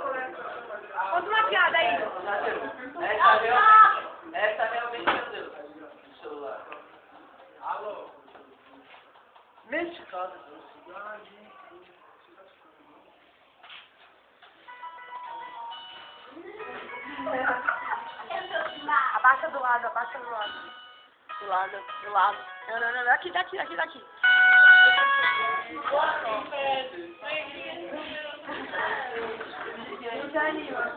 Conta uma piada aí. Essa, real- essa realmente meu Deus. No celular. Alô? Mexicano. Abaixa do lado, abaixa do lado. Do lado, do lado. Não, não, não, daqui, daqui, daqui, güzel var.